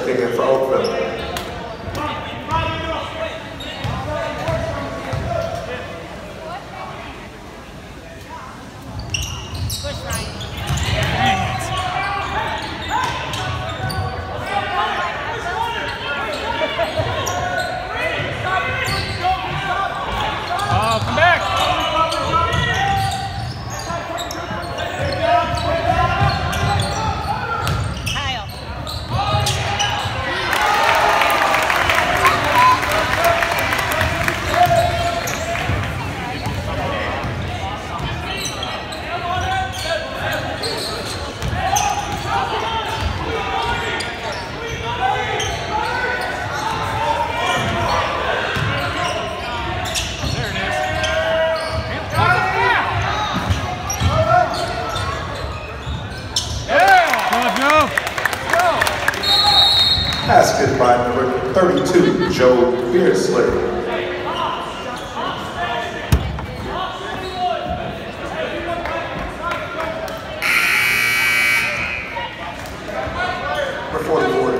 I think it's all for 32, Joe Beersley.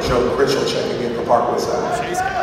Joe Richel checking in for Parkway South.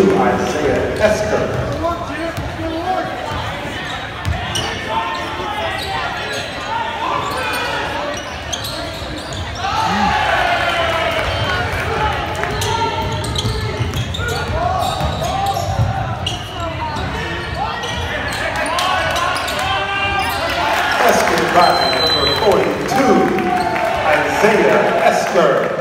to Isaiah Esker. by number 42, Isaiah Esker.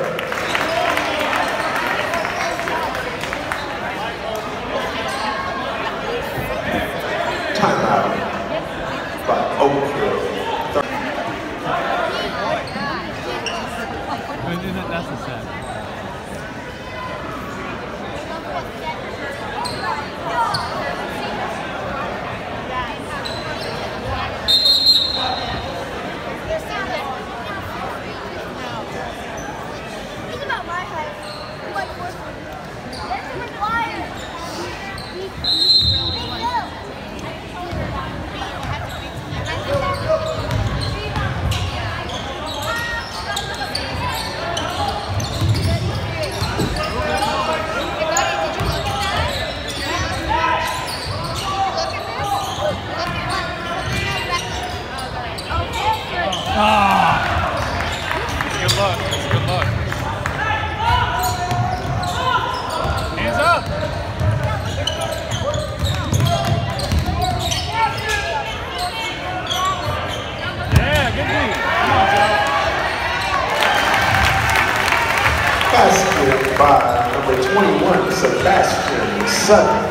Sebastian by number 21, Sebastian Sutton.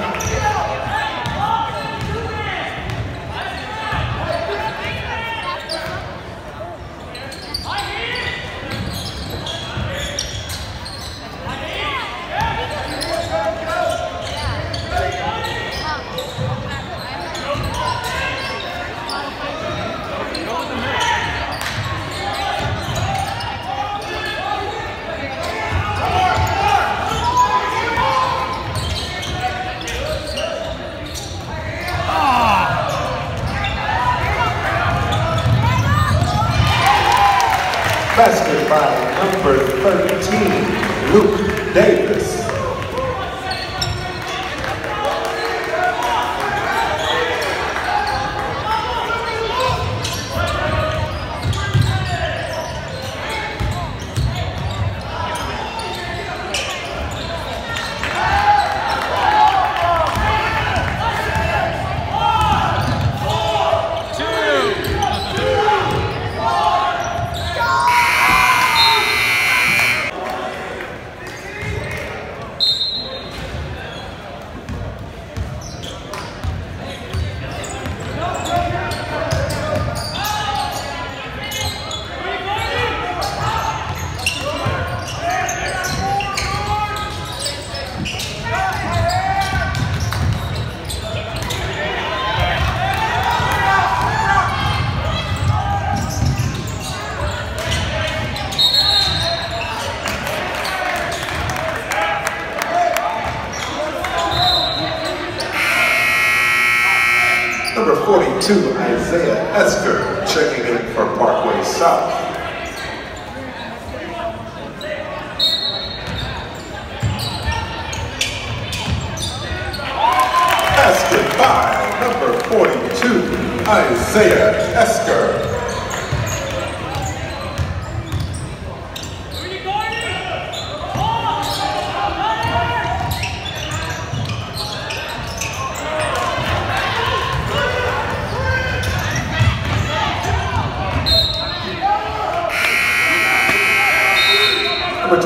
Davis. 42, Isaiah Esker, checking in for Parkway South. Basket by number 42, Isaiah Esker.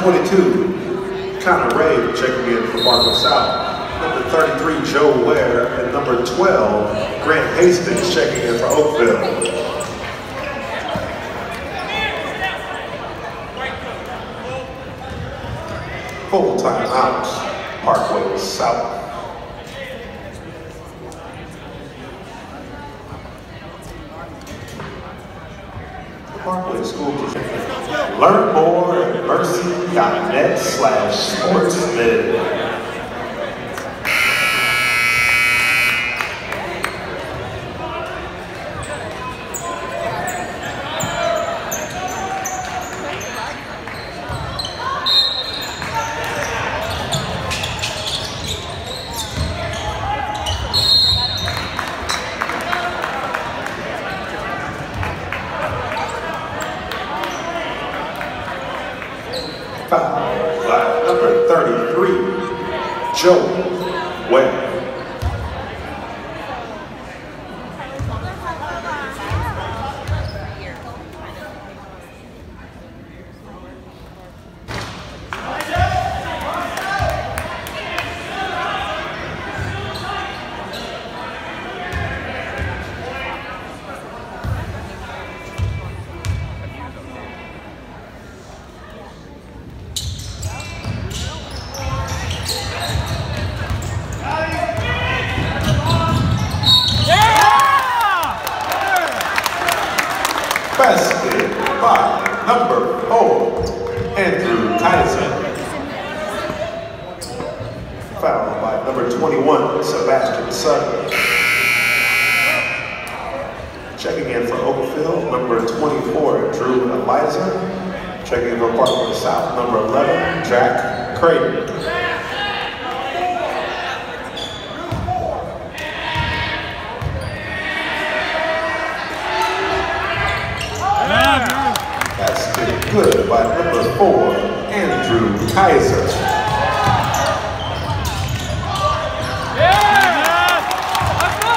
22, Connor Ray checking in for Parkway South. Number 33, Joe Ware. And number 12, Grant Hastings checking in for Oakville. Full time out, Parkway South. Parkway School. Learn more mercy.net slash sportsmed. Foul by number 33, Joe 21, Sebastian Sutton. Checking in for Oakville, number 24, Drew Eliza. Checking in for Parkway South, number 11, Jack Creighton. That's good by number four, Andrew Kaiser.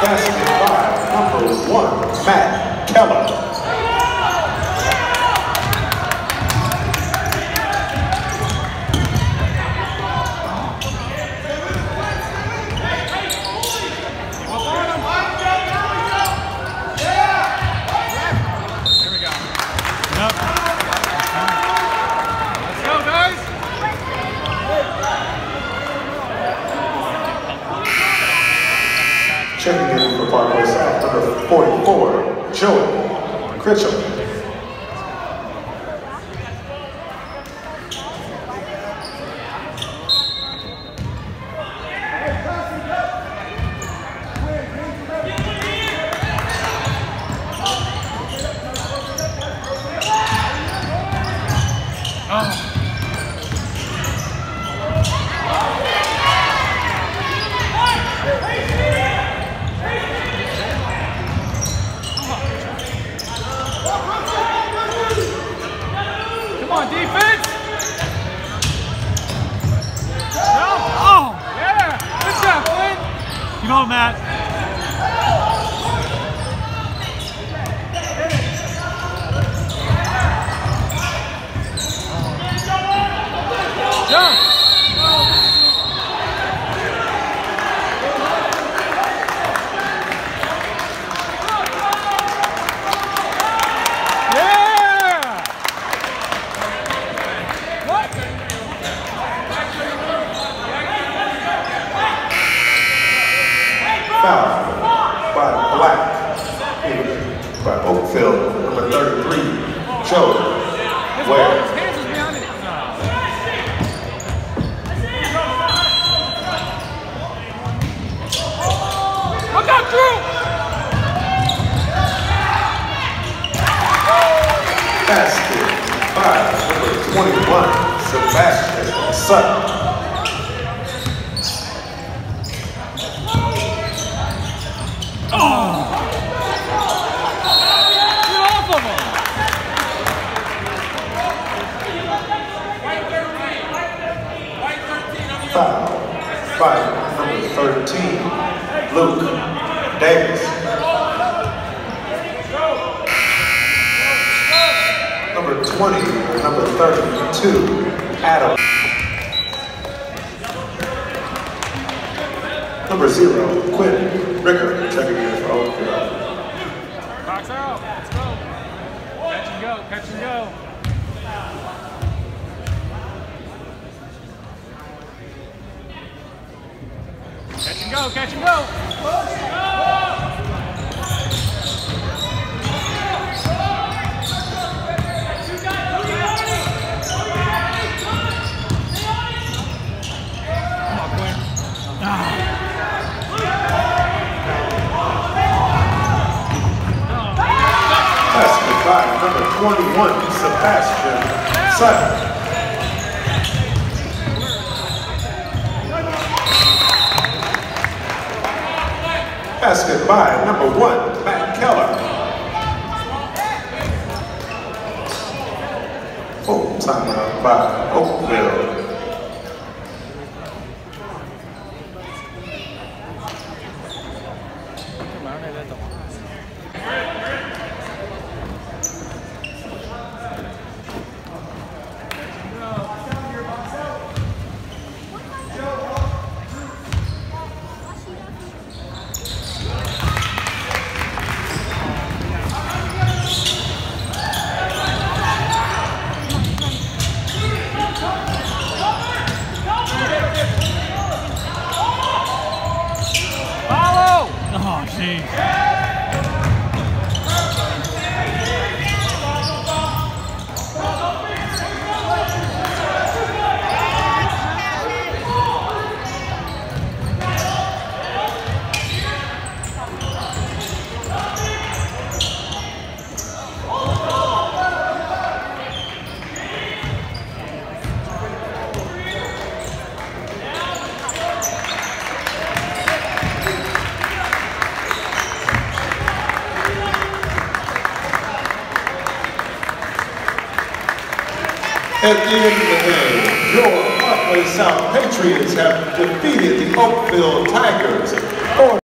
Basket number one, Matt Keller. Here we go. Yep. Let's go, guys. Checking in for Parkway South, number 44, Joey Critchell. Basket by number 21, Sebastian Sutton. Five, five, number 13, Luke Davis. Number 20, number 32, Adam. Number zero, Quinn Ricker, checking in for Oakville. Box out. Let's go. Catch and go. Catch and go. Catch and go. Catch and go. Come on, Quinn. Ah. Basket by number 21, Sebastian Sutton. Basket by number one, Matt Keller. Full timeout by jeez. At the end of the day, your Parkway South Patriots have defeated the Oakville Tigers.